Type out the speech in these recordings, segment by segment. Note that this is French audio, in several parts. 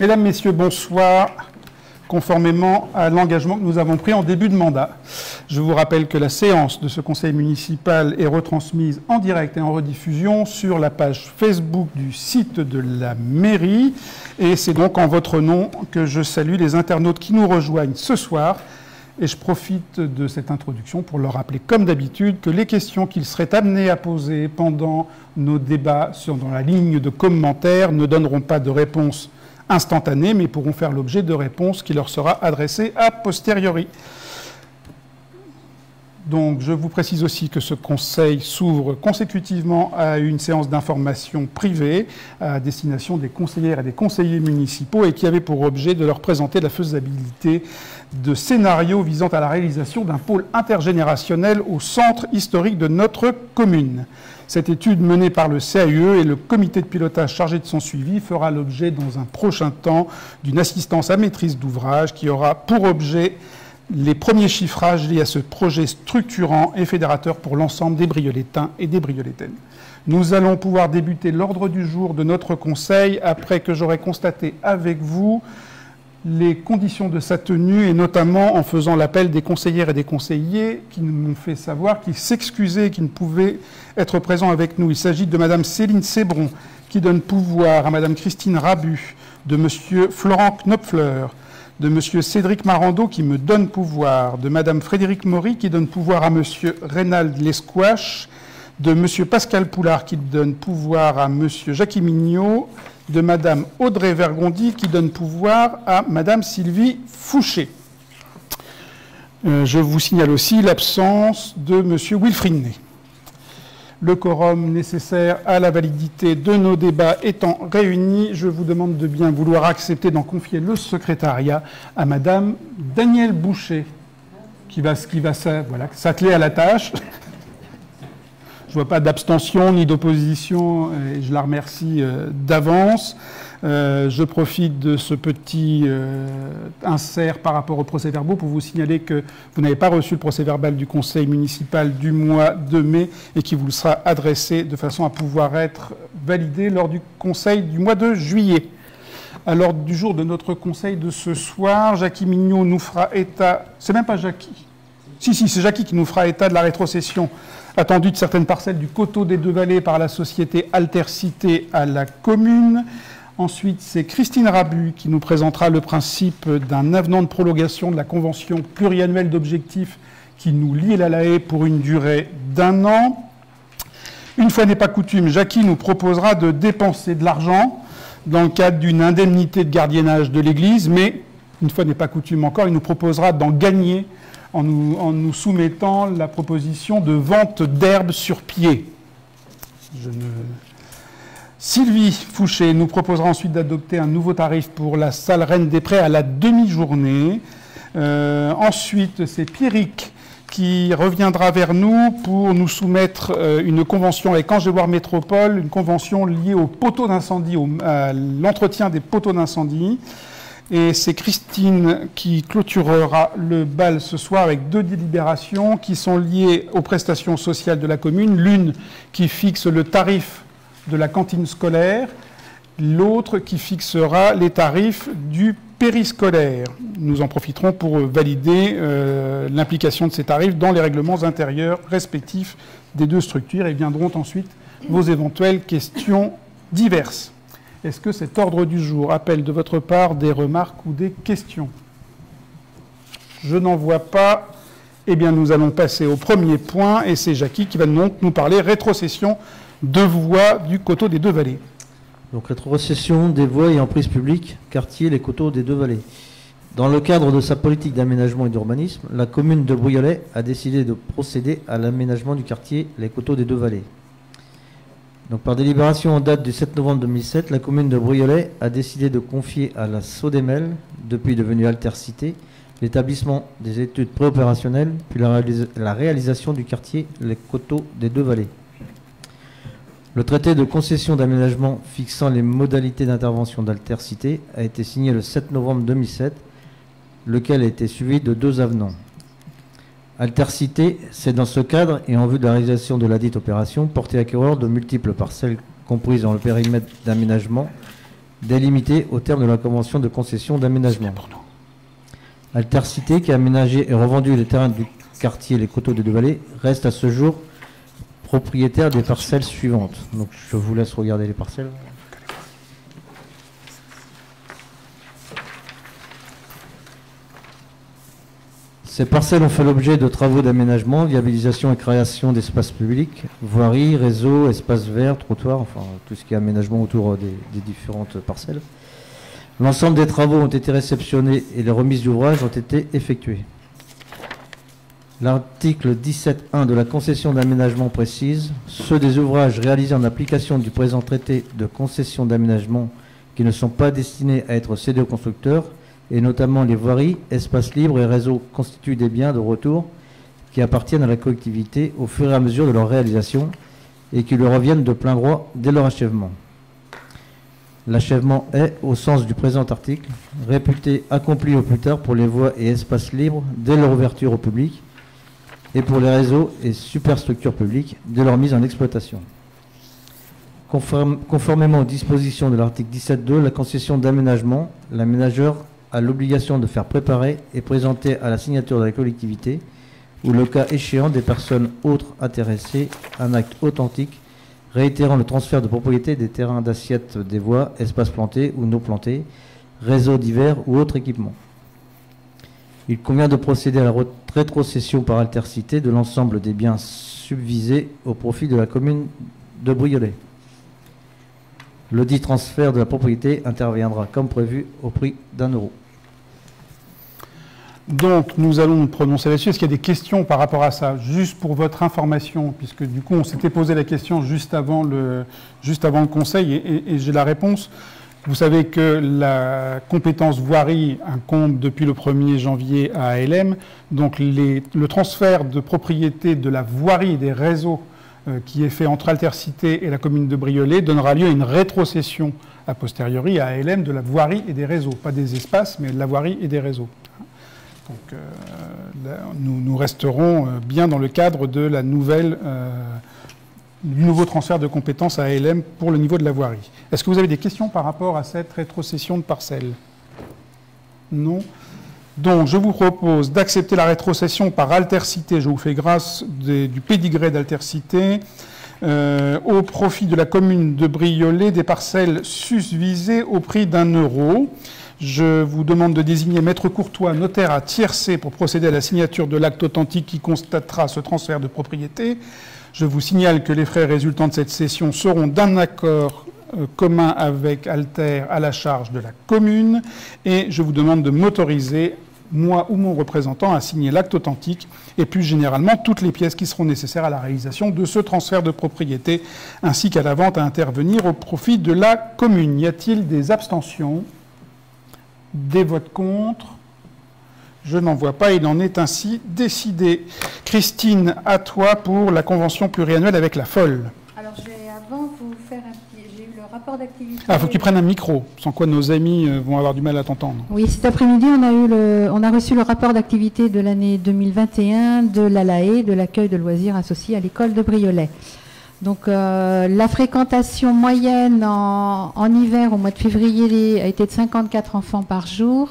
Mesdames, Messieurs, bonsoir. Conformément à l'engagement que nous avons pris en début de mandat, je vous rappelle que la séance de ce conseil municipal est retransmise en direct et en rediffusion sur la page Facebook du site de la mairie. Et c'est donc en votre nom que je salue les internautes qui nous rejoignent ce soir. Et je profite de cette introduction pour leur rappeler, comme d'habitude, que les questions qu'ils seraient amenés à poser pendant nos débats sur, dans la ligne de commentaires ne donneront pas de réponse instantanée, mais pourront faire l'objet de réponses qui leur sera adressée a posteriori. Donc, je vous précise aussi que ce conseil s'ouvre consécutivement à une séance d'information privée à destination des conseillères et des conseillers municipaux et qui avait pour objet de leur présenter la faisabilité de scénarios visant à la réalisation d'un pôle intergénérationnel au centre historique de notre commune. Cette étude menée par le CAUE et le comité de pilotage chargé de son suivi fera l'objet dans un prochain temps d'une assistance à maîtrise d'ouvrage qui aura pour objet les premiers chiffrages liés à ce projet structurant et fédérateur pour l'ensemble des briolétains et des briolétaines. Nous allons pouvoir débuter l'ordre du jour de notre conseil après que j'aurai constaté avec vous les conditions de sa tenue et notamment en faisant l'appel des conseillères et des conseillers qui nous m'ont fait savoir qu'ils s'excusaient et qu'ils ne pouvaient être présents avec nous. Il s'agit de Madame Céline Sébron qui donne pouvoir à Madame Christine Rabu, de Monsieur Florent Knopfler, de M. Cédric Marando qui me donne pouvoir, de Mme Frédéric Maury qui donne pouvoir à M. Reynald Lesquache, de M. Pascal Poulard qui donne pouvoir à M. Jacques Mignot, de Mme Audrey Vergondi qui donne pouvoir à Mme Sylvie Fouché. Euh, je vous signale aussi l'absence de M. Wilfried Ney le quorum nécessaire à la validité de nos débats étant réuni, je vous demande de bien vouloir accepter d'en confier le secrétariat à Madame Danielle Boucher, qui va s'atteler à la tâche. Je ne vois pas d'abstention ni d'opposition et je la remercie euh, d'avance. Euh, je profite de ce petit euh, insert par rapport au procès-verbaux pour vous signaler que vous n'avez pas reçu le procès-verbal du conseil municipal du mois de mai et qui vous sera adressé de façon à pouvoir être validé lors du conseil du mois de juillet. À l'ordre du jour de notre conseil de ce soir, Jackie Mignot nous fera état. C'est même pas Jackie. Si, si, c'est Jackie qui nous fera état de la rétrocession attendue de certaines parcelles du coteau des Deux Vallées par la société Altercité à la commune. Ensuite, c'est Christine Rabu qui nous présentera le principe d'un avenant de prolongation de la convention pluriannuelle d'objectifs qui nous lie à la haie pour une durée d'un an. Une fois n'est pas coutume, Jackie nous proposera de dépenser de l'argent dans le cadre d'une indemnité de gardiennage de l'Église, mais une fois n'est pas coutume encore, il nous proposera d'en gagner en nous, soumettant la proposition de vente d'herbes sur pied. Sylvie Fouché nous proposera ensuite d'adopter un nouveau tarif pour la salle Reine des Prés à la demi-journée. Euh, ensuite, c'est Pierrick qui reviendra vers nous pour nous soumettre euh, une convention avec Angéloire Métropole, une convention liée aux poteaux d'incendie, à l'entretien des poteaux d'incendie. Et c'est Christine qui clôturera le bal ce soir avec deux délibérations qui sont liées aux prestations sociales de la commune. L'une qui fixe le tarif de la cantine scolaire, l'autre qui fixera les tarifs du périscolaire. Nous en profiterons pour valider euh, l'implication de ces tarifs dans les règlements intérieurs respectifs des deux structures et viendront ensuite vos éventuelles questions diverses. Est-ce que cet ordre du jour appelle de votre part des remarques ou des questions? Je n'en vois pas. Eh bien, nous allons passer au premier point et c'est Jackie qui va donc nous parler rétrocession deux voies du coteau des deux vallées. Donc rétrocession des voies et emprises publiques, quartier les coteaux des deux vallées. Dans le cadre de sa politique d'aménagement et d'urbanisme, la commune de Briolet a décidé de procéder à l'aménagement du quartier les coteaux des deux vallées. Donc par délibération en date du 7 novembre 2007, la commune de Briolet a décidé de confier à la Sodemel, depuis devenue Altercité, l'établissement des études préopérationnelles, puis la réalisation du quartier les coteaux des deux vallées. Le traité de concession d'aménagement fixant les modalités d'intervention d'Altercité a été signé le 7 novembre 2007, lequel a été suivi de deux avenants. Altercité, c'est dans ce cadre et en vue de la réalisation de la dite opération, porté acquéreur de multiples parcelles comprises dans le périmètre d'aménagement délimitée au terme de la convention de concession d'aménagement. Altercité, qui a aménagé et revendu les terrains du quartier Les Coteaux de Deux-Vallées, reste à ce jour propriétaire des parcelles suivantes. Donc je vous laisse regarder les parcelles. Ces parcelles ont fait l'objet de travaux d'aménagement, viabilisation et création d'espaces publics, voiries, réseaux, espaces verts, trottoirs, enfin tout ce qui est aménagement autour des, des différentes parcelles. L'ensemble des travaux ont été réceptionnés et les remises d'ouvrages ont été effectuées. L'article 17.1 de la concession d'aménagement précise ceux des ouvrages réalisés en application du présent traité de concession d'aménagement qui ne sont pas destinés à être cédés aux constructeurs, et notamment les voiries, espaces libres et réseaux constituent des biens de retour qui appartiennent à la collectivité au fur et à mesure de leur réalisation et qui leur reviennent de plein droit dès leur achèvement. L'achèvement est, au sens du présent article, réputé accompli au plus tard pour les voies et espaces libres dès leur ouverture au public et pour les réseaux et superstructures publiques dès leur mise en exploitation. conformément aux dispositions de l'article 17.2, la concession d'aménagement, l'aménageur a l'obligation de faire préparer et présenter à la signature de la collectivité, ou le cas échéant des personnes autres intéressées, un acte authentique réitérant le transfert de propriété des terrains d'assiette des voies, espaces plantés ou non plantés, réseaux divers ou autres équipements. Il convient de procéder à la rétrocession par altercité de l'ensemble des biens subvisés au profit de la commune de Briolet. Le dit transfert de la propriété interviendra comme prévu au prix d'un euro. Donc, nous allons nous prononcer là-dessus. Est-ce qu'il y a des questions par rapport à ça? Juste pour votre information, puisque du coup, on s'était posé la question juste avant le, juste avant le Conseil, et, j'ai la réponse. Vous savez que la compétence voirie incombe depuis le 1er janvier à ALM. Donc, le transfert de propriété de la voirie des réseaux qui est fait entre Altercité et la commune de Briolet donnera lieu à une rétrocession a posteriori à ALM de la voirie et des réseaux. Pas des espaces, mais de la voirie et des réseaux. Donc, euh, nous, resterons euh, bien dans le cadre de la nouvelle, du nouveau transfert de compétences à ALM pour le niveau de la voirie. Est-ce que vous avez des questions par rapport à cette rétrocession de parcelles? Non? Donc, je vous propose d'accepter la rétrocession par altercité. Je vous fais grâce du pédigré d'altercité euh, au profit de la commune de Briolet des parcelles susvisées au prix d'un euro. Je vous demande de désigner maître Courtois, notaire à tiercé, pour procéder à la signature de l'acte authentique qui constatera ce transfert de propriété. Je vous signale que les frais résultant de cette cession seront d'un accord euh, commun avec Alter à la charge de la commune et je vous demande de m'autoriser moi ou mon représentant a signé l'acte authentique et plus généralement toutes les pièces qui seront nécessaires à la réalisation de ce transfert de propriété ainsi qu'à la vente à intervenir au profit de la commune. Y a-t-il des abstentions? Des votes contre? Je n'en vois pas, il en est ainsi décidé. Christine, à toi pour la convention pluriannuelle avec la folle. Alors je vais avant vous faire un rapport d'activité. Ah, faut que tu prennes un micro, sans quoi nos amis euh, vont avoir du mal à t'entendre. Oui, cet après-midi, on a eu le, on a reçu le rapport d'activité de l'année 2021 de l'ALAE, de l'accueil de loisirs associés à l'école de Briolet. Donc euh, la fréquentation moyenne en, en, hiver au mois de février a été de 54 enfants par jour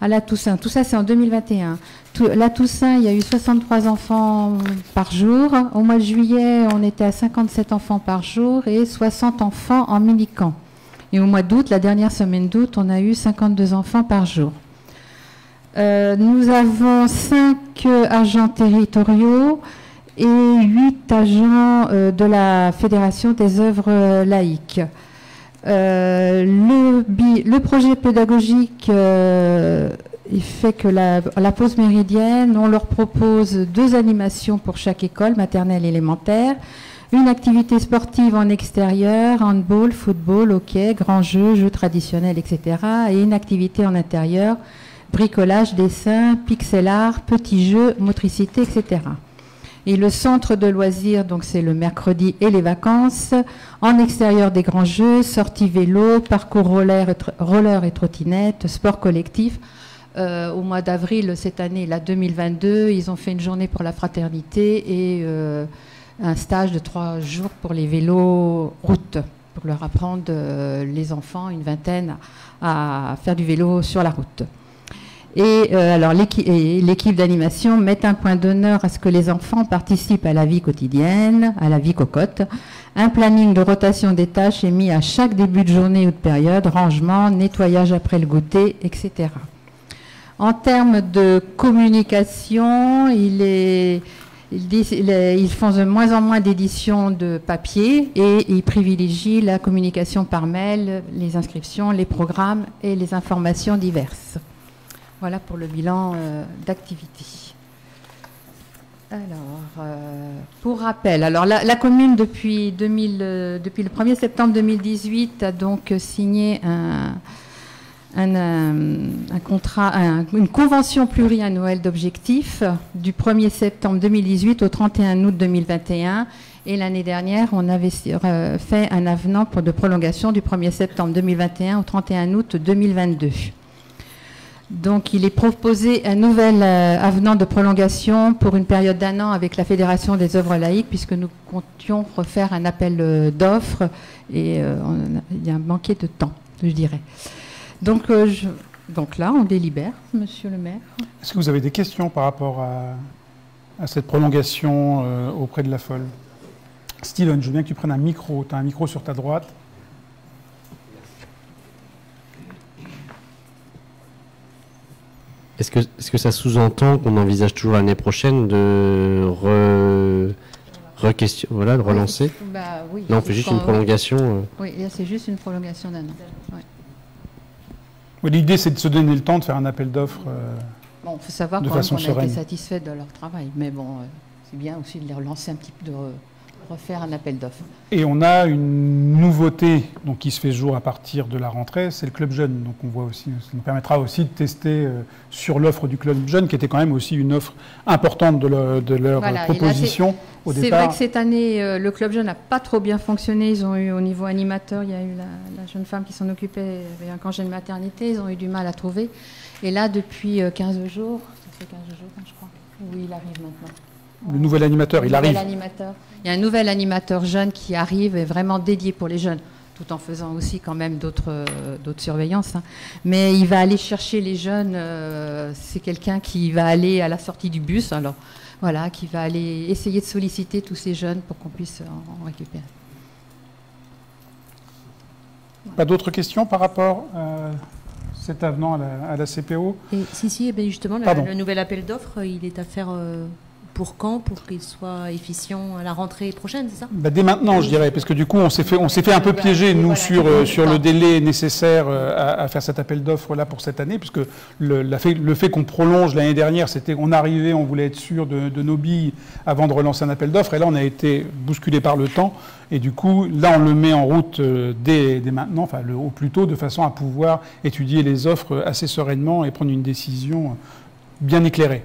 à la Toussaint. Tout ça, c'est en 2021. La Toussaint, il y a eu 63 enfants par jour. Au mois de juillet, on était à 57 enfants par jour et 60 enfants en mini-camp. Et au mois d'août, la dernière semaine d'août, on a eu 52 enfants par jour. Euh, nous avons 5 agents territoriaux et 8 agents euh, de la Fédération des œuvres laïques. Euh, le, projet pédagogique il fait que la, pause méridienne, on leur propose deux animations pour chaque école, maternelle et élémentaire, une activité sportive en extérieur, handball, football, hockey, grands jeux, jeux traditionnels, etc. Et une activité en intérieur, bricolage, dessin, pixel art, petits jeux, motricité, etc. Et le centre de loisirs, donc c'est le mercredi et les vacances. En extérieur des grands jeux, sorties vélo, parcours roller, roller et trottinette, sport collectif. Euh, au mois d'avril cette année, la 2022, ils ont fait une journée pour la fraternité et euh, un stage de trois jours pour les vélos routes. pour leur apprendre les enfants, une vingtaine, à faire du vélo sur la route. Et alors l'équipe d'animation met un point d'honneur à ce que les enfants participent à la vie quotidienne, à la vie cocotte. Un planning de rotation des tâches est mis à chaque début de journée ou de période, rangement, nettoyage après le goûter, etc. En termes de communication, ils font de moins en moins d'éditions de papier et ils privilégient la communication par mail, les inscriptions, les programmes et les informations diverses. Voilà pour le bilan euh, d'activité. Alors, euh, pour rappel, alors la, commune depuis, 2000, euh, depuis le 1er septembre 2018 a donc signé un, un, contrat, une convention pluriannuelle d'objectifs du 1er septembre 2018 au 31 août 2021. Et l'année dernière, on avait euh, fait un avenant pour de prolongation du 1er septembre 2021 au 31 août 2022. Donc, il est proposé un nouvel euh, avenant de prolongation pour une période d'un an avec la Fédération des œuvres laïques, puisque nous comptions refaire un appel euh, d'offres et il y a manqué de temps, je dirais. Donc, euh, donc là, on délibère, monsieur le maire. Est-ce que vous avez des questions par rapport à, cette prolongation euh, auprès de la folle? Steven, je veux bien que tu prennes un micro. Tu as un micro sur ta droite. Est-ce que, est que ça sous-entend qu'on envisage toujours l'année prochaine de re, voilà, de relancer? Bah oui, Non, on fait juste une prolongation. Euh. Oui, c'est juste une prolongation d'un an. L'idée, c'est de se donner le temps de faire un appel d'offres. Euh, bon, il faut savoir qu'on a été satisfait de leur travail, mais bon, euh, c'est bien aussi de les relancer un petit peu, de refaire un appel d'offres. Et on a une nouveauté donc, qui se fait jour à partir de la rentrée, c'est le club jeune. Donc on voit aussi, ça nous permettra aussi de tester euh, sur l'offre du club jeune, qui était quand même aussi une offre importante de, leur proposition. C'est vrai que cette année, euh, le club jeune n'a pas trop bien fonctionné. Ils ont eu au niveau animateur, il y a eu la, jeune femme qui s'en occupait, avait un congé de maternité, ils ont eu du mal à trouver. Et là, depuis 15 euh, jours, ça fait 15 jours, je crois, oui, il arrive maintenant. Le nouvel animateur, il arrive. Animateur. Il y a un nouvel animateur jeune qui arrive et vraiment dédié pour les jeunes, tout en faisant aussi quand même d'autres euh, surveillances. Hein. Mais il va aller chercher les jeunes. c'est quelqu'un qui va aller à la sortie du bus. Alors voilà, qui va aller essayer de solliciter tous ces jeunes pour qu'on puisse en, récupérer. Pas d'autres questions par rapport à cet avenant à la, CPO Si, si, eh justement, le nouvel appel d'offres, il est à faire euh, pour quand Pour qu'il soit efficient à la rentrée prochaine, c'est ça? Bah, Dès maintenant, je dirais, parce que du coup, on s'est fait, on s'est fait un peu piéger, nous, sur, euh, sur le délai nécessaire euh, à, faire cet appel d'offres-là pour cette année, puisque le, la fait, le fait qu'on prolonge l'année dernière, c'était on arrivait, on voulait être sûr de, nos billes avant de relancer un appel d'offres, et là, on a été bousculé par le temps, et du coup, là, on le met en route euh, dès, dès maintenant, enfin, le, au plus tôt, de façon à pouvoir étudier les offres assez sereinement et prendre une décision bien éclairée.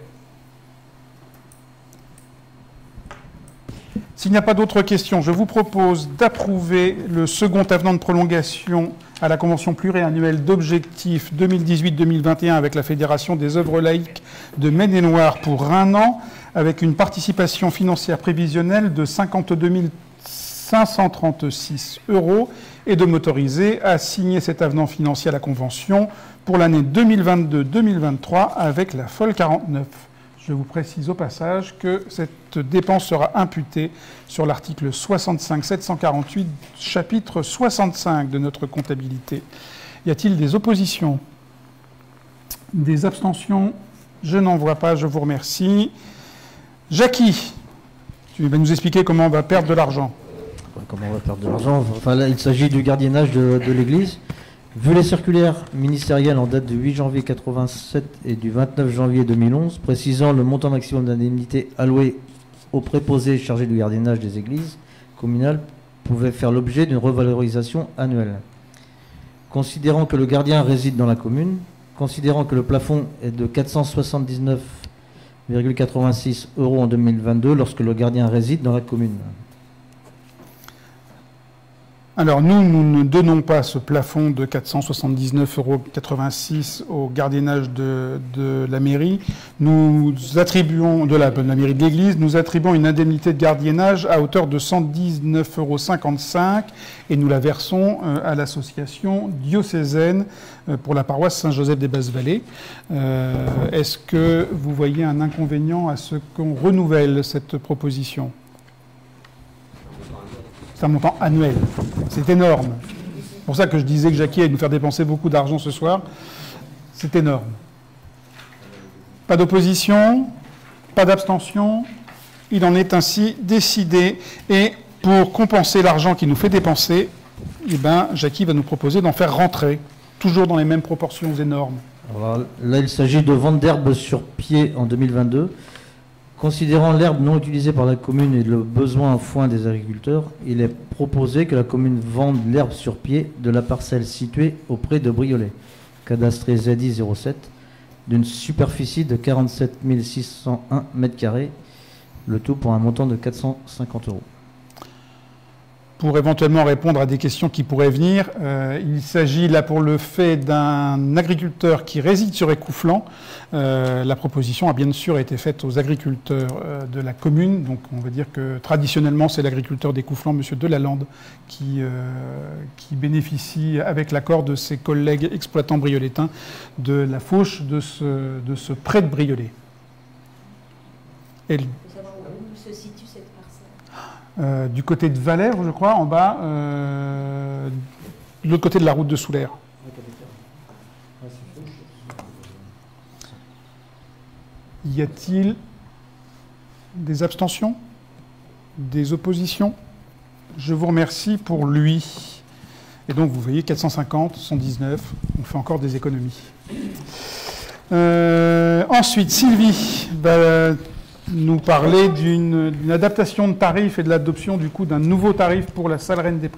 S'il n'y a pas d'autres questions, je vous propose d'approuver le second avenant de prolongation à la Convention pluriannuelle d'objectifs 2018-2021 avec la Fédération des œuvres laïques de Maine-et-Loire pour un an, avec une participation financière prévisionnelle de 52 536 euros et de m'autoriser à signer cet avenant financier à la Convention pour l'année 2022-2023 avec la FOL 49. Je vous précise au passage que cette dépense sera imputée sur l'article 65 748, chapitre 65 de notre comptabilité. Y a-t-il des oppositions? Des abstentions? Je n'en vois pas, je vous remercie. Jackie, tu vas nous expliquer comment on va perdre de l'argent. Comment on va perdre de l'argent? Enfin, Il s'agit du gardiennage de l'Église. Vu les circulaires ministérielles en date du 8 janvier 87 et du 29 janvier 2011, précisant le montant maximum d'indemnité alloué aux préposés chargés du gardiennage des églises communales, pouvait faire l'objet d'une revalorisation annuelle. Considérant que le gardien réside dans la commune, considérant que le plafond est de 479,86 euros en 2022 lorsque le gardien réside dans la commune. Alors nous, nous ne donnons pas ce plafond de 479,86 euros au gardiennage de, la mairie. Nous attribuons, de la, mairie de l'église, nous attribuons une indemnité de gardiennage à hauteur de 119,55 euros et nous la versons euh, à l'association diocésaine euh, pour la paroisse Saint-Joseph des Basses-Vallées. Euh, est-ce que vous voyez un inconvénient à ce qu'on renouvelle cette proposition? C'est un montant annuel. C'est énorme. C'est pour ça que je disais que Jackie allait nous faire dépenser beaucoup d'argent ce soir. C'est énorme. Pas d'opposition, pas d'abstention. Il en est ainsi décidé. Et pour compenser l'argent qu'il nous fait dépenser, eh ben, Jackie va nous proposer d'en faire rentrer, toujours dans les mêmes proportions énormes. là, il s'agit de vente d'herbe sur pied en 2022. Considérant l'herbe non utilisée par la commune et le besoin en foin des agriculteurs, il est proposé que la commune vende l'herbe sur pied de la parcelle située auprès de Briolet, cadastré ZI 07, d'une superficie de 47 601 m2, le tout pour un montant de 450 euros pour éventuellement répondre à des questions qui pourraient venir. Euh, il s'agit là pour le fait d'un agriculteur qui réside sur Écouflant. Euh, la proposition a bien sûr été faite aux agriculteurs euh, de la commune. Donc on va dire que traditionnellement c'est l'agriculteur d'Écouflant, M. Delalande, qui, bénéficie avec l'accord de ses collègues exploitants briolétains de la fauche de ce prêt de briolet. Euh, du côté de Valère, je crois, en bas, euh, de l'autre côté de la route de Soulaire. Y a-t-il des abstentions? Des oppositions? Je vous remercie pour lui. Et donc, vous voyez, 450, 119, on fait encore des économies. Euh, ensuite, Sylvie nous parler d'une adaptation de tarif et de l'adoption du coup d'un nouveau tarif pour la salle Reine des.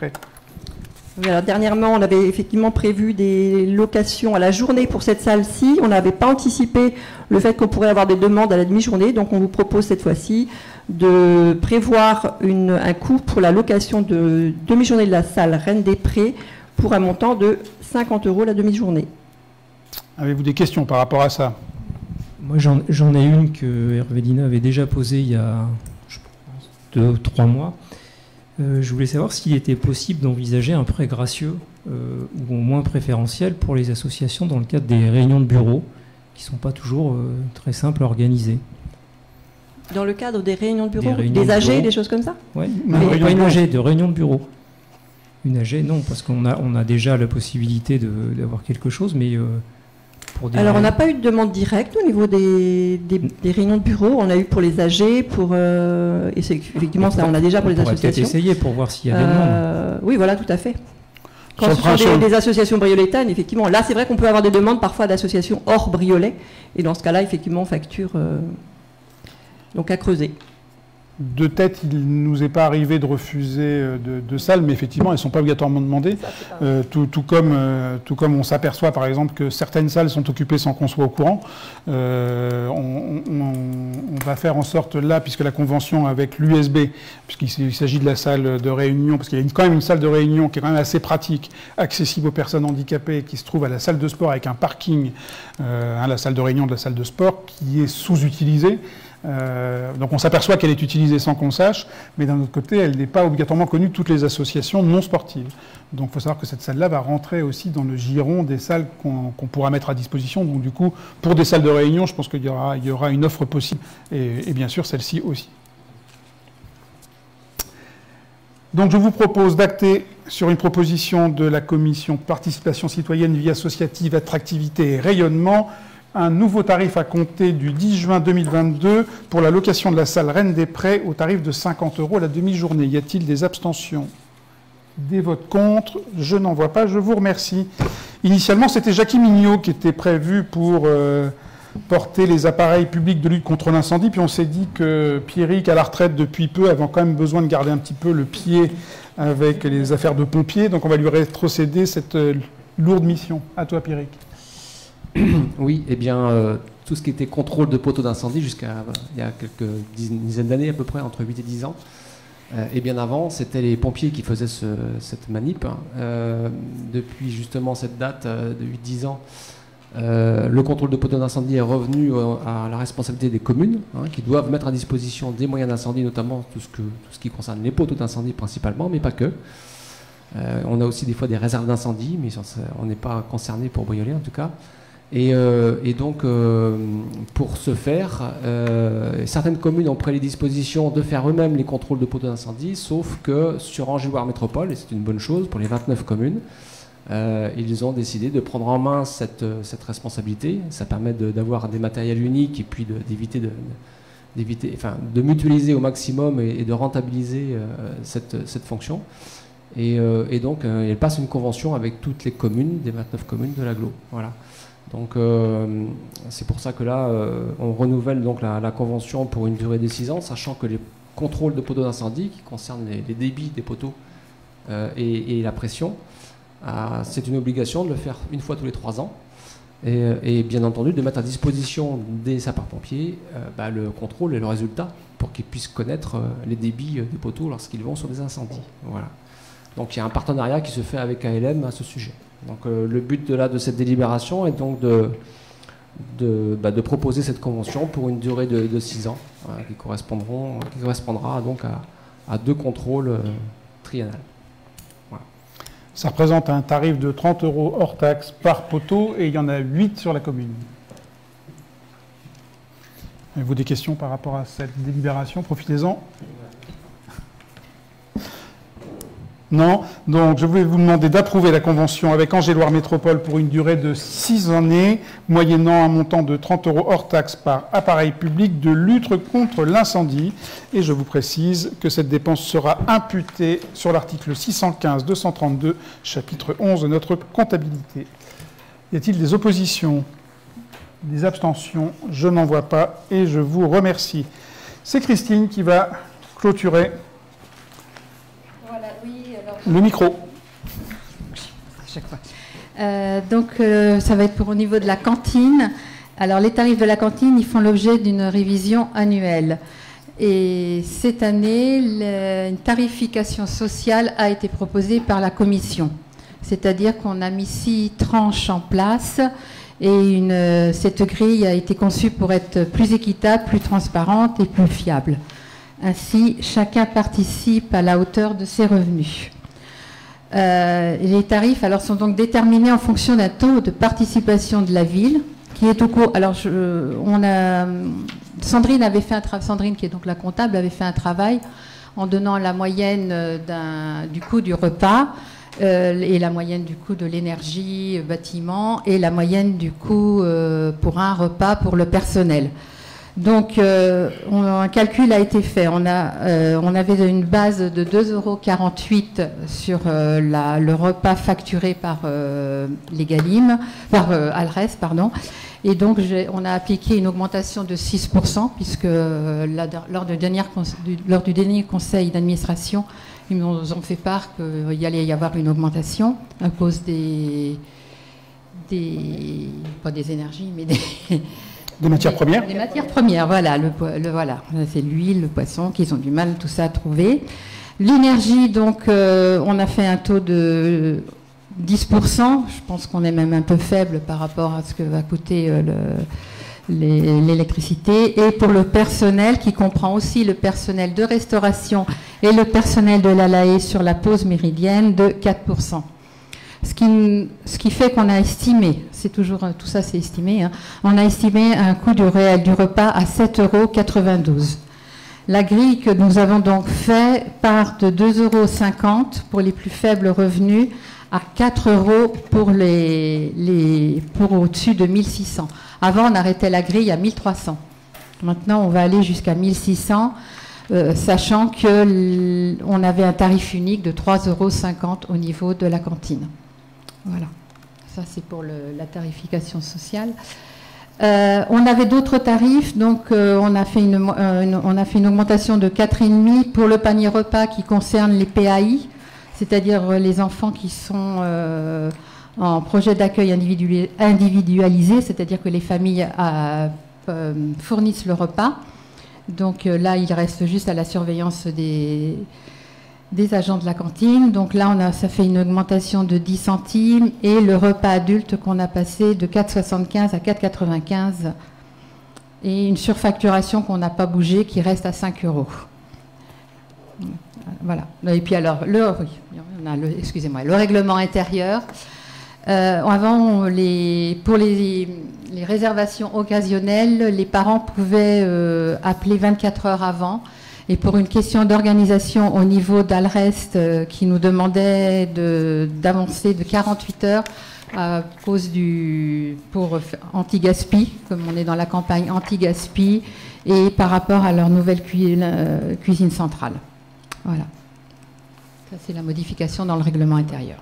Oui, alors dernièrement, on avait effectivement prévu des locations à la journée pour cette salle-ci. On n'avait pas anticipé le fait qu'on pourrait avoir des demandes à la demi-journée. Donc, on vous propose cette fois-ci de prévoir un coût pour la location de demi-journée de la salle Reine des Prés pour un montant de 50 euros la demi-journée. Avez-vous des questions par rapport à ça? Moi, j'en ai une que Hervé Dina avait déjà posée il y a je pense, deux ou trois mois. Euh, je voulais savoir s'il était possible d'envisager un prêt gracieux euh, ou au moins préférentiel pour les associations dans le cadre des réunions de bureau qui ne sont pas toujours euh, très simples à organiser. Dans le cadre des réunions de bureau Des, AG, des choses comme ça Oui, pas une AG, de réunion de bureau. Une AG, non, parce qu'on a, on a déjà la possibilité d'avoir quelque chose, mais alors, on n'a pas eu de demande directe au niveau des, réunions de bureau. On a eu pour les AG, pour. Euh, et c'est effectivement, ça, on a déjà pour les on associations. peut-être essayer pour voir s'il y a des demandes. Euh, oui, voilà, tout à fait. Quand ce sont des, associations briolétanes, effectivement, là, c'est vrai qu'on peut avoir des demandes parfois d'associations hors briolet. Et dans ce cas-là, effectivement, on facture. Euh, donc à creuser de tête, il ne nous est pas arrivé de refuser euh, de, salles, mais effectivement, elles ne sont pas obligatoirement demandées. Euh, tout, comme, euh, tout comme on s'aperçoit, par exemple, que certaines salles sont occupées sans qu'on soit au courant. on, va faire en sorte là, puisque la convention avec l'USB, puisqu'il s'agit de la salle de réunion, parce qu'il y a quand même une salle de réunion qui est quand même assez pratique, accessible aux personnes handicapées, qui se trouve à la salle de sport avec un parking, hein, la salle de réunion de la salle de sport, qui est sous-utilisée. Euh, donc on s'aperçoit qu'elle est utilisée sans qu'on sache, mais d'un autre côté, elle n'est pas obligatoirement connue de toutes les associations non sportives. Donc il faut savoir que cette salle-là va rentrer aussi dans le giron des salles qu'on pourra mettre à disposition. Donc du coup, pour des salles de réunion, je pense qu'il y aura, y aura une offre possible, et, bien sûr celle-ci aussi. Donc je vous propose d'acter sur une proposition de la commission participation citoyenne, vie associative, attractivité et rayonnement un nouveau tarif à compter du 10 juin 2022 pour la location de la salle Reine des Prés au tarif de 50 euros à la demi-journée. Y a-t-il des abstentions? Des votes contre Je n'en vois pas, je vous remercie. Initialement, c'était Jackie Mignot qui était prévu pour euh, porter les appareils publics de lutte contre l'incendie, puis on s'est dit que Pierrick, à la retraite depuis peu, avait quand même besoin de garder un petit peu le pied avec les affaires de pompiers, donc on va lui rétrocéder cette euh, lourde mission. À toi, Pierrick. oui, eh bien, euh, tout ce qui était contrôle de poteaux d'incendie jusqu'à il y a quelques dizaines d'années à peu près, entre 8 et 10 ans, et bien avant, c'était les pompiers qui faisaient cette manip. Hein. depuis justement cette date de 8-10 ans, le contrôle de poteaux d'incendie est revenu à la responsabilité des communes, hein, qui doivent mettre à disposition des moyens d'incendie, notamment tout ce, qui concerne les poteaux d'incendie principalement, mais pas que. Euh, on a aussi des fois des réserves d'incendie, mais on n'est pas concerné pour brioler en tout cas. Et, euh, donc, euh, pour ce faire, certaines communes ont pris les dispositions de faire eux-mêmes les contrôles de poteaux d'incendie, sauf que sur Angers-Loire Métropole, et c'est une bonne chose pour les 29 communes, ils ont décidé de prendre en main cette, responsabilité. Ça permet d'avoir des matériels uniques et puis d'éviter de, mutualiser au maximum et, de rentabiliser cette, fonction. Euh, et, donc, euh, elle passe une convention avec toutes les communes, des 29 communes de l'aglo. Voilà. Donc, euh, c'est pour ça que là, on renouvelle donc la, convention pour une durée de 6 ans, sachant que les contrôles de poteaux d'incendie, qui concernent les, débits des poteaux et, la pression, c'est une obligation de le faire une fois tous les 3 ans. Et, bien entendu, de mettre à disposition des sapeurs-pompiers bah, le contrôle et le résultat pour qu'ils puissent connaître les débits des poteaux lorsqu'ils vont sur des incendies. Voilà. Donc il y a un partenariat qui se fait avec ALM à ce sujet. Donc euh, le but de, là, de cette délibération est donc de, de, bah, proposer cette convention pour une durée de, 6 ans, qui, correspondront, qui correspondra donc à, deux contrôles euh, triennales. Ça représente un tarif de 30 euros hors taxe par poteau et il y en a 8 sur la commune. Avez-vous des questions par rapport à cette délibération? Profitez-en. Non. Donc, je voulais vous demander d'approuver la convention avec Angéloire Métropole pour une durée de six années, moyennant un montant de 30 euros hors taxe par appareil public de lutte contre l'incendie. Et je vous précise que cette dépense sera imputée sur l'article 615-232, chapitre 11 de notre comptabilité. Y a-t-il des oppositions? Des abstentions? Je n'en vois pas et je vous remercie. C'est Christine qui va clôturer. Le micro. Euh, donc, euh, ça va être pour au niveau de la cantine. Alors, les tarifs de la cantine, ils font l'objet d'une révision annuelle. Et cette année, une tarification sociale a été proposée par la Commission. C'est-à-dire qu'on a mis six tranches en place et cette grille a été conçue pour être plus équitable, plus transparente et plus fiable. Ainsi, chacun participe à la hauteur de ses revenus. Euh, les tarifs alors, sont donc déterminés en fonction d'un taux de participation de la ville qui est au cours. Alors, Sandrine qui est donc la comptable avait fait un travail en donnant la moyenne euh, du coût du repas euh, et la moyenne du coût de l'énergie, bâtiment et la moyenne du coût pour un repas pour le personnel. Donc, euh, un calcul a été fait. On, a, euh, on avait une base de 2,48 euros sur euh, le repas facturé par les Galim, par Alres, pardon. Et donc, on a appliqué une augmentation de 6%, puisque lors, du dernier, lors, du dernier, conseil d'administration, ils nous ont fait part qu'il allait y avoir une augmentation à cause des, des pas des énergies, mais des des matières premières Des matières premières, voilà. Le, voilà. C'est l'huile, le poisson, qu'ils ont du mal tout ça à trouver. L'énergie, donc, euh, on a fait un taux de 10%. Je pense qu'on est même un peu faible par rapport à ce que va coûter euh, l'électricité. Et pour le personnel, qui comprend aussi le personnel de restauration et le personnel de la LAE sur la pause méridienne, de 4%. Ce qui, fait qu'on a estimé, c'est toujours tout ça c'est estimé, hein, on a estimé un coût du réel du repas à 7,92 euros. La grille que nous avons donc fait part de 2,50 euros pour les plus faibles revenus à 4 euros pour, les pour au-dessus de 1600. Avant, on arrêtait la grille à 1300. Maintenant, on va aller jusqu'à 1600, euh, sachant qu'on avait un tarif unique de 3,50 euros au niveau de la cantine. Voilà, ça c'est pour la tarification sociale. Euh, on avait d'autres tarifs, donc euh, on, a fait une, euh, on a fait une augmentation de 4,5 pour le panier repas qui concerne les PAI, c'est-à-dire les enfants qui sont en projet d'accueil individualisé, c'est-à-dire que les familles fournissent le repas. Donc là, il reste juste à la surveillance des, des agents de la cantine. Donc là, on a, ça fait une augmentation de 10 centimes et le repas adulte qu'on a passé de 4,75 à 4,95 et une surfacturation qu'on n'a pas bougé qui reste à 5 euros. Voilà. Et puis alors, le, excusez-moi, le règlement intérieur. Euh, avant, les, pour les, réservations occasionnelles, les parents pouvaient euh, appeler 24 heures avant. Et pour une question d'organisation au niveau d'Alrest, euh, qui nous demandait d'avancer de, 48 heures à cause du pour anti-gaspi, comme on est dans la campagne anti-gaspi, et par rapport à leur nouvelle cuisine centrale. Voilà. Ça, c'est la modification dans le règlement intérieur.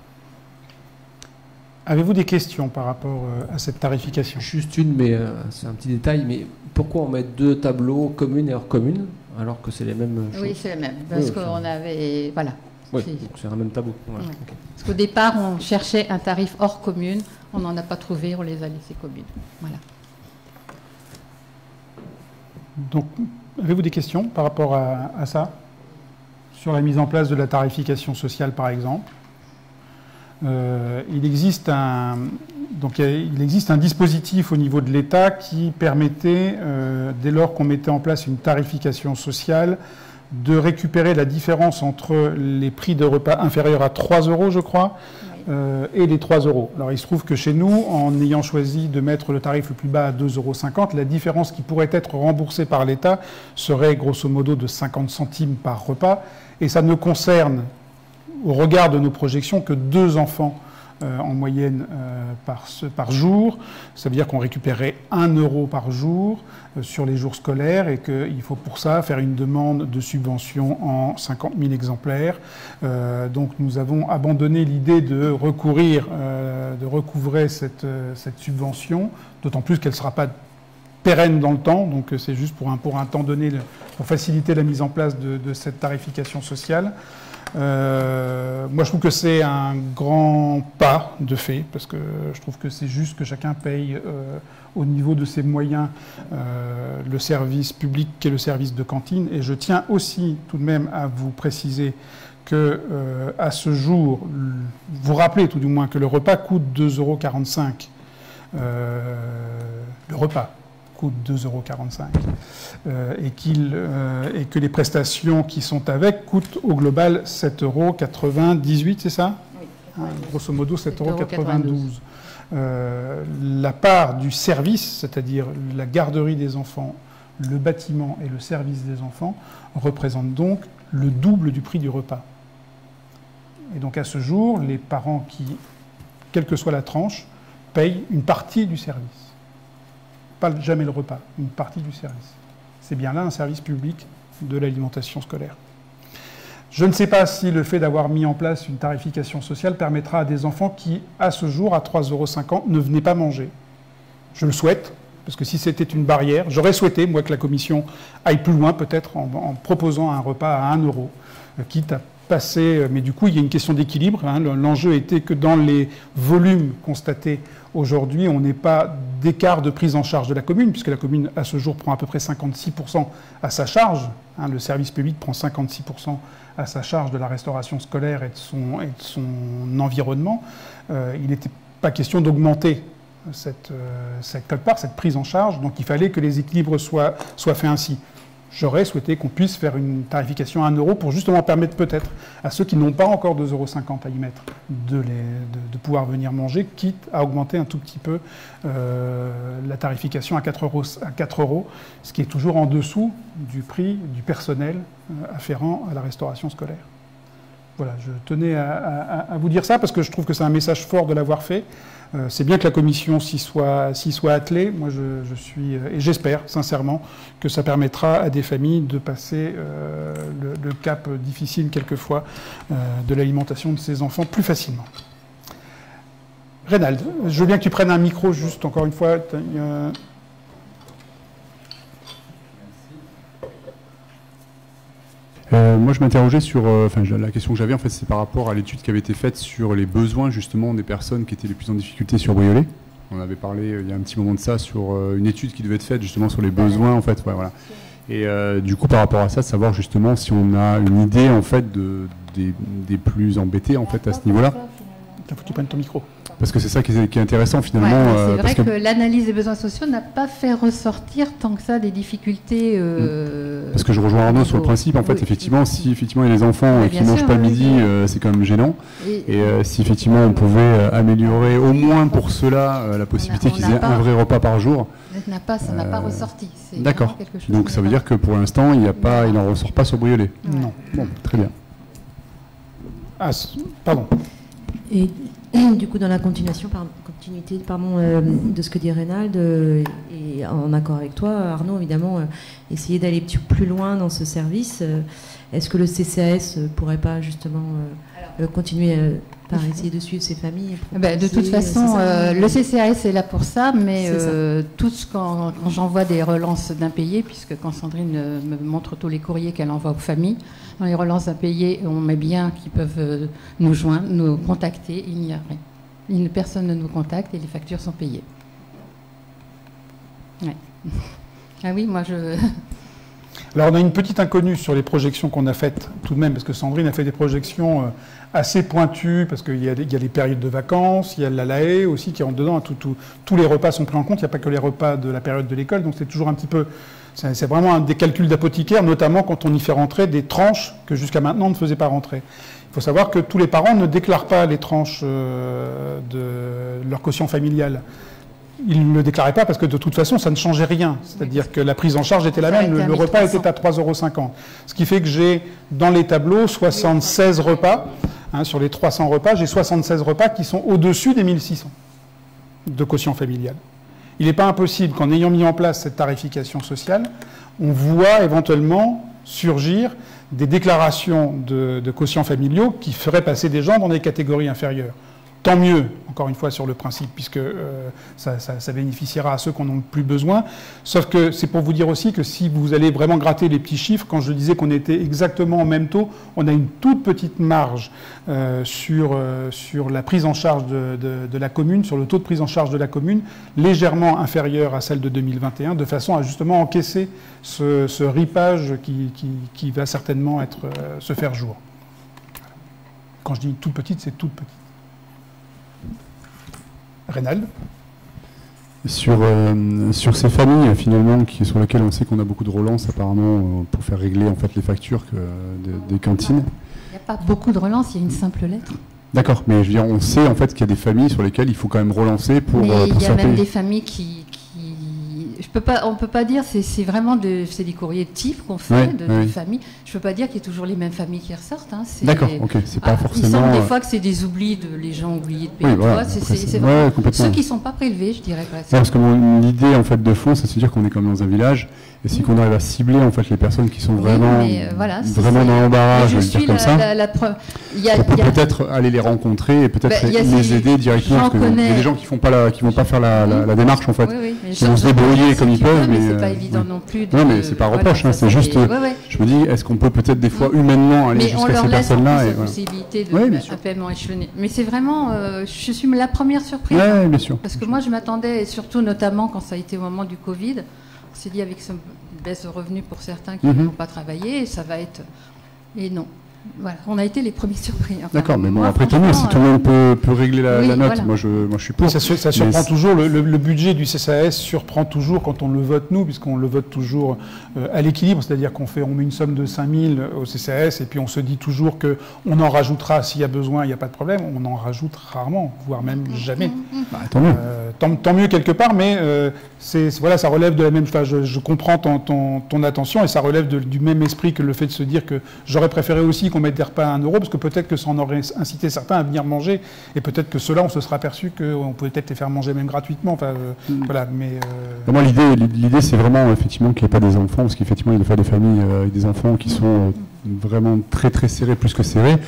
Avez-vous des questions par rapport euh, à cette tarification? Juste une, mais euh, c'est un petit détail. Mais pourquoi on met deux tableaux communes et hors commune? Alors que c'est les mêmes choses Oui, c'est les mêmes. Parce qu'on avait. Voilà. Oui, c'est un même tableau. Parce qu'au départ, on cherchait un tarif hors commune. On n'en a pas trouvé, on les a laissés communes. Voilà. Donc, avez-vous des questions par rapport à ça? Sur la mise en place de la tarification sociale, par exemple? Euh, il, existe un, donc, il existe un dispositif au niveau de l'État qui permettait, euh, dès lors qu'on mettait en place une tarification sociale, de récupérer la différence entre les prix de repas inférieurs à 3 euros, je crois, euh, et les 3 euros. Alors il se trouve que chez nous, en ayant choisi de mettre le tarif le plus bas à 2,50 euros, la différence qui pourrait être remboursée par l'État serait grosso modo de 50 centimes par repas, et ça ne concerne, au regard de nos projections, que deux enfants euh, en moyenne euh, par, jour. Ça veut dire qu'on récupérait 1 euro par jour euh, sur les jours scolaires et qu'il faut pour ça faire une demande de subvention en 50 000 exemplaires. donc nous avons abandonné l'idée de recourir, de recouvrer cette, subvention, d'autant plus qu'elle ne sera pas pérenne dans le temps, donc c'est juste pour un, un temps donné, pour faciliter la mise en place de cette tarification sociale. Euh, moi, je trouve que c'est un grand pas de fait, parce que je trouve que c'est juste que chacun paye euh, au niveau de ses moyens euh, le service public qu'est le service de cantine. Et je tiens aussi tout de même à vous préciser que à ce jour, vous rappelez tout du moins que le repas coûte 2,45 euros. le repas coûte 2,45 euros euh, et, euh, et que les prestations qui sont avec coûtent au global 7,98 euros, c'est ça? Oui. Hein, grosso modo 7,92 euros. Euh, la part du service, c'est-à-dire la garderie des enfants, le bâtiment et le service des enfants, représente donc le double du prix du repas. Et donc à ce jour, les parents qui, quelle que soit la tranche, payent une partie du service pas jamais le repas, une partie du service. C'est bien là un service public de l'alimentation scolaire. Je ne sais pas si le fait d'avoir mis en place une tarification sociale permettra à des enfants qui, à ce jour, à 3,50 euros, ne venaient pas manger. Je le souhaite, parce que si c'était une barrière, j'aurais souhaité, moi, que la Commission aille plus loin, peut-être en, proposant un repas à 1 euro, euh, quitte à Euh, mais du coup, il y a une question d'équilibre. Hein. L'enjeu était que dans les volumes constatés Aujourd'hui, on n'est pas d'écart de prise en charge de la commune, puisque la commune, à ce jour, prend à peu près 56% à sa charge. Hein, le service public prend 56% à sa charge de la restauration scolaire et de son, environnement. Euh, il n'était pas question d'augmenter cette, euh, part, cette prise en charge. Donc il fallait que les équilibres soient faits ainsi. J'aurais souhaité qu'on puisse faire une tarification à 1 euro pour justement permettre peut-être à ceux qui n'ont pas encore 2,50 euros à y mettre de, pouvoir venir manger, quitte à augmenter un tout petit peu euh, la tarification à 4, euros, à 4 euros, ce qui est toujours en dessous du prix du personnel euh, afférent à la restauration scolaire. Voilà, je tenais à, vous dire ça parce que je trouve que c'est un message fort de l'avoir fait. Euh, c'est bien que la commission s'y soit, soit, attelée. Moi, je, suis, euh, et j'espère sincèrement que ça permettra à des familles de passer euh, le, cap difficile quelquefois de l'alimentation de ses enfants plus facilement. Reynald, je veux bien que tu prennes un micro juste encore une fois. Euh, moi, je m'interrogeais sur, euh, la question que j'avais en fait, c'est par rapport à l'étude qui avait été faite sur les besoins justement des personnes qui étaient les plus en difficulté sur Briolet. On avait parlé euh, il y a un petit moment de ça sur une étude qui devait être faite justement sur les besoins en fait, voilà. Et du coup, par rapport à ça, savoir justement si on a une idée en fait de, des, des plus embêtés en fait à ce niveau-là. Il faut que tu prennes ton micro. Parce que c'est ça qui est, intéressant finalement. c'est euh, vrai que, l'analyse des besoins sociaux n'a pas fait ressortir tant que ça des difficultés. Euh, parce que je rejoins Arnaud sur le principe, en fait, effectivement, si effectivement il y a des enfants qui ne mangent pas le midi, euh, c'est quand même gênant. Et, si effectivement on pouvait améliorer au moins pour cela la possibilité qu'ils aient un vrai repas par jour. Pas, ça n'a pas ressorti. D'accord. Donc ça veut dire que pour l'instant, il n'en ressort pas sur Briolet. Non. Bon, très bien. Ah, pardon. Et du coup, dans la continuation, par, continuité pardon, euh, de ce que dit Reynald, euh, et en accord avec toi, Arnaud, évidemment, euh, essayer d'aller plus loin dans ce service. Est-ce que le CCAS pourrait pas justement continuer par essayer de suivre ces familles eh ben, De toute façon, le CCAS est là pour ça, mais tout ce quand, quand j'envoie des relances d'impayés, puisque quand Sandrine me montre tous les courriers qu'elle envoie aux familles, dans les relances impayées, on met bien qu'ils peuvent nous joindre, nous contacter, il n'y a rien. Une personne ne nous contacte et les factures sont payées. Ah oui, moi je. Alors on a une petite inconnue sur les projections qu'on a faites tout de même, parce que Sandrine a fait des projections euh, assez pointues, parce qu'il y, a les périodes de vacances, il y a la LAE aussi qui rentre dedans, tous les repas sont pris en compte, il n'y a pas que les repas de la période de l'école, donc c'est toujours un petit peu... C'est vraiment un des calculs d'apothicaire, notamment quand on y fait rentrer des tranches que jusqu'à maintenant on ne faisait pas rentrer. Il faut savoir que tous les parents ne déclarent pas les tranches euh, de leur quotient familial. Ils ne le déclaraient pas parce que de toute façon, ça ne changeait rien. C'est-à-dire que la prise en charge était la même. Le, repas était à 3,50 euros. Ce qui fait que j'ai dans les tableaux 76 repas. Hein, sur les 300 repas, j'ai 76 repas qui sont au-dessus des 1600 de quotient familial. Il n'est pas impossible qu'en ayant mis en place cette tarification sociale, on voit éventuellement surgir des déclarations de, de quotients familiaux qui feraient passer des gens dans des catégories inférieures. Tant mieux, encore une fois, sur le principe, puisque euh, ça, bénéficiera à ceux qui en ont plus besoin. Sauf que c'est pour vous dire aussi que si vous allez vraiment gratter les petits chiffres, quand je disais qu'on était exactement au même taux, on a une toute petite marge euh, sur, euh, sur la prise en charge de, la commune, sur le taux de prise en charge de la commune, légèrement inférieur à celle de 2021, de façon à justement encaisser ce, ripage qui, va certainement être, se faire jour. Quand je dis toute petite, c'est toute petite. Rénal sur, euh, sur ces familles finalement qui, sur lesquelles on sait qu'on a beaucoup de relances apparemment euh, pour faire régler en fait les factures des cantines. Il n'y a pas beaucoup de relances, il y a une simple lettre. D'accord, mais je veux dire, on sait en fait qu'il y a des familles sur lesquelles il faut quand même relancer pour. Mais euh, il y a même des familles qui, on ne peut pas dire, c'est vraiment de, des courriers de type qu'on fait, de, familles. Je ne peux pas dire qu'il y a toujours les mêmes familles qui ressortent. Hein. D'accord, ok, c'est pas forcément. Il semble des fois que c'est des oublis de les gens oubliés de payer. Oui, c'est vraiment ceux qui ne sont pas prélevés, je dirais. parce que l'idée en fait de fond, c'est de se dire qu'on est comme dans un village et si qu'on arrive à cibler en fait les personnes qui sont vraiment, euh, vraiment dans l'embarras, je, vais le dire comme ça, on peut peut-être aller les rencontrer et peut-être bah, les, aider directement. Parce qu'il y a des gens qui la, qui vont pas faire la, la, démarche en fait, qui vont se débrouiller comme ils peuvent, mais c'est pas euh, évident non plus. Non, mais c'est pas reproche, hein, c'est juste. Je me dis, est-ce qu'on peut peut-être des fois humainement aller jusqu'à ces personnes-là et possibilité de paiement échelonné. Mais c'est vraiment, euh, je suis la première surprise. Oui, bien sûr. Parce que moi, je m'attendais, et surtout notamment quand ça a été au moment du Covid s'est dit avec cette baisse de revenus pour certains qui mhm. n'ont pas travaillé, ça va être. Et non, voilà, on a été les premiers surpris. D'accord, mais bon, après, tant mieux, si tout le monde peut, peut régler la, note, moi, je, moi je suis pour. ça, surprend toujours, le, budget du CSAS surprend toujours quand on le vote nous, puisqu'on le vote toujours euh, à l'équilibre, c'est-à-dire qu'on fait, on met une somme de 5000 au CSAS, et puis on se dit toujours qu'on en rajoutera s'il y a besoin, il n'y a pas de problème, on en rajoute rarement, voire même jamais. Bah, tant mieux. Euh, tant, mieux quelque part, mais euh, c'est, voilà, ça relève de la même, chose. je, je comprends ton, ton, ton, attention, et ça relève du même esprit que le fait de se dire que j'aurais préféré aussi qu'on mette des repas à 1 euro, parce que peut-être que ça en aurait incité certains à venir manger, et peut-être que ceux-là, on se sera aperçu qu'on pouvait peut-être les faire manger même gratuitement. Enfin, euh, mm. voilà, mais, euh, Moi, l'idée, l'idée, c'est vraiment effectivement qu'il n'y ait pas des enfants, parce qu'effectivement, il y a des familles euh, avec des enfants qui sont vraiment très très serrés, plus que serrés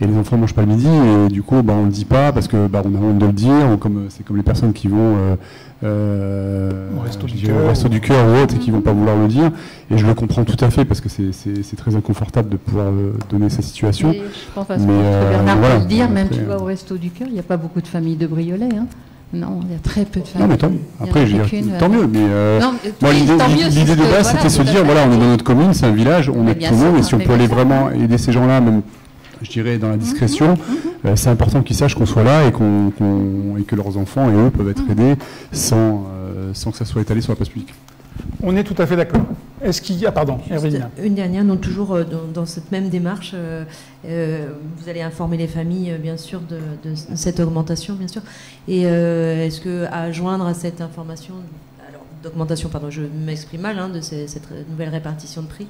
et les enfants ne mangent pas le midi et du coup bah, on ne le dit pas parce que bah, on a honte de le dire comme c'est comme les personnes qui vont euh, euh, au resto, du, cœur, ou autre et qui vont pas vouloir le dire et je le comprends tout à fait parce que c'est très inconfortable de pouvoir euh, donner ces situations. je pense que Bernard peut le dire, même tu vas au resto du cœur, il n'y a pas beaucoup de familles de briolets. Hein. Non, il y a très peu de familles. Non, mais tant, après, je dire, tant mieux. Mais euh, l'idée de base, c'était de se dire, voilà, on est dans notre commune, c'est un village, on aide tout le monde, et si on peut aller vraiment aider ces gens-là, même, je dirais, dans la discrétion. Euh, c'est important qu'ils sachent qu'on soit là et, qu'on, et que leurs enfants et eux peuvent être aidés sans, sans que ça soit étalé sur la place publique. On est tout à fait d'accord. Est-ce qu'il y a, pardon, Une dernière, donc toujours euh, dans, cette même démarche, euh, euh, vous allez informer les familles, bien sûr, de, cette augmentation, bien sûr. Et est-ce que à joindre à cette information, alors d'augmentation, pardon, je m'exprime mal, hein, de cette nouvelle répartition de prix,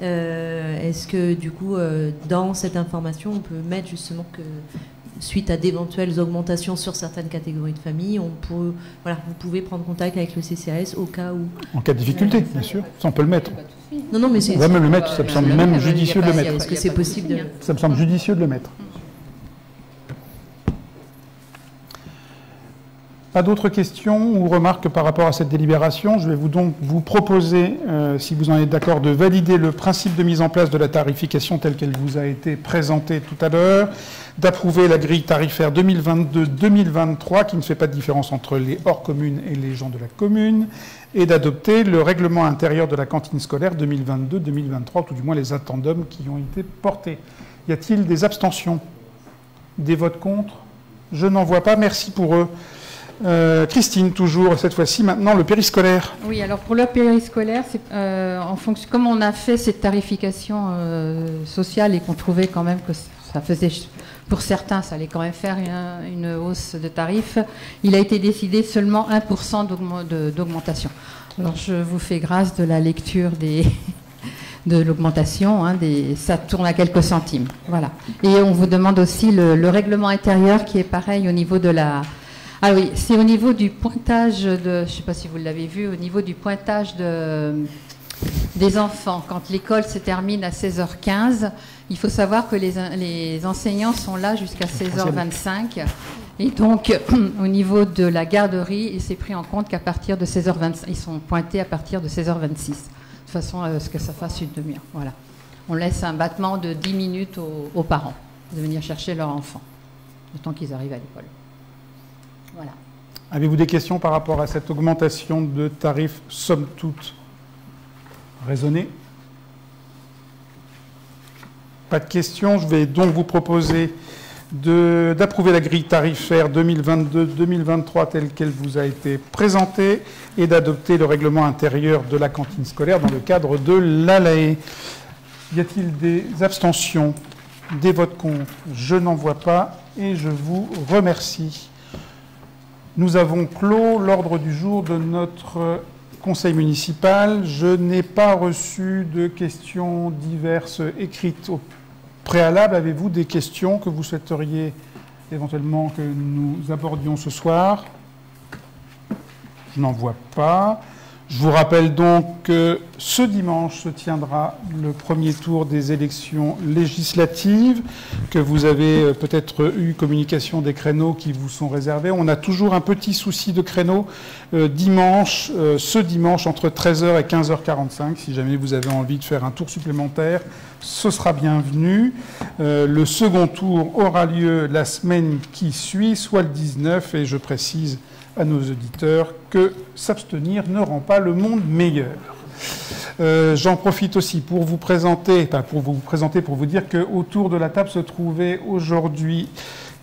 est-ce que du coup, dans cette information, on peut mettre justement que suite à d'éventuelles augmentations sur certaines catégories de familles, on peut, voilà, vous pouvez prendre contact avec le CCAS au cas où. En cas de difficulté, bien sûr. Ça, on peut le mettre. Non, non, mais c'est. On va même le mettre, ça me semble même judicieux de le mettre. Est-ce que c'est possible Ça me semble judicieux de le mettre. Pas d'autres questions ou remarques par rapport à cette délibération? Je vais vous donc vous proposer, euh, si vous en êtes d'accord, de valider le principe de mise en place de la tarification telle qu'elle vous a été présentée tout à l'heure, d'approuver la grille tarifaire 2022-2023 qui ne fait pas de différence entre les hors communes et les gens de la commune, et d'adopter le règlement intérieur de la cantine scolaire 2022-2023, tout du moins les attendums qui ont été portés. Y a-t-il des abstentions? Des votes contre? Je n'en vois pas. Merci pour eux. Euh, Christine, toujours, cette fois-ci, maintenant le périscolaire. Oui, alors pour le périscolaire, euh, en fonction, comme on a fait cette tarification euh, sociale et qu'on trouvait quand même que ça faisait, pour certains, ça allait quand même faire une, hausse de tarifs, il a été décidé seulement 1% d'augmentation. Alors je vous fais grâce de la lecture des, de l'augmentation, hein, ça tourne à quelques centimes. Voilà. Et on vous demande aussi le règlement intérieur qui est pareil au niveau de la ah oui, c'est au niveau du pointage de, je ne sais pas si vous l'avez vu, au niveau du pointage de, des enfants. Quand l'école se termine à 16h15, il faut savoir que les, enseignants sont là jusqu'à 16h25. Et donc, au niveau de la garderie, il s'est pris en compte qu'à partir de 16h25, ils sont pointés à partir de 16h26, de façon à ce que ça fasse une demi-heure. Voilà. On laisse un battement de 10 minutes aux, aux parents de venir chercher leur enfant, le temps qu'ils arrivent à l'école. Avez-vous des questions par rapport à cette augmentation de tarifs, somme toute, raisonnée? Pas de questions. Je vais donc vous proposer d'approuver la grille tarifaire 2022-2023 telle qu'elle vous a été présentée et d'adopter le règlement intérieur de la cantine scolaire dans le cadre de l'ALAE. Y a-t-il des abstentions? Des votes contre? Je n'en vois pas et je vous remercie. Nous avons clos l'ordre du jour de notre conseil municipal. Je n'ai pas reçu de questions diverses écrites au préalable. Avez-vous des questions que vous souhaiteriez éventuellement que nous abordions ce soir? Je n'en vois pas. Je vous rappelle donc que ce dimanche se tiendra le premier tour des élections législatives, que vous avez euh, peut-être eu communication des créneaux qui vous sont réservés. On a toujours un petit souci de créneau euh, dimanche, euh, ce dimanche entre 13h et 15h45. Si jamais vous avez envie de faire un tour supplémentaire, ce sera bienvenu. le second tour aura lieu la semaine qui suit, soit le 19, et je précise à nos auditeurs que s'abstenir ne rend pas le monde meilleur. Euh, j'en profite aussi pour vous présenter, pour vous présenter, pour vous dire qu'autour de la table se trouvait aujourd'hui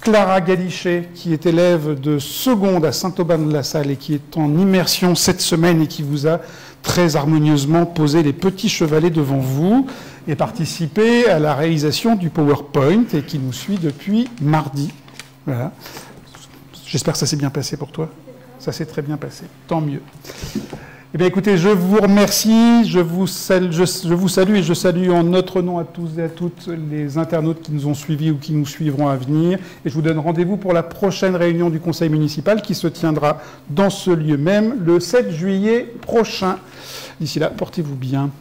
Clara Galichet, qui est élève de seconde à Saint-Aubin-de-la-Salle et qui est en immersion cette semaine et qui vous a très harmonieusement posé les petits chevalets devant vous et participé à la réalisation du PowerPoint et qui nous suit depuis mardi. Voilà. J'espère que ça s'est bien passé pour toi. Ça s'est très bien passé. Tant mieux. Eh bien, écoutez, je vous remercie, je vous, salue, je, vous salue et je salue en notre nom à tous et à toutes les internautes qui nous ont suivis ou qui nous suivront à venir. Et je vous donne rendez-vous pour la prochaine réunion du conseil municipal qui se tiendra dans ce lieu même le 7 juillet prochain. D'ici là, portez-vous bien.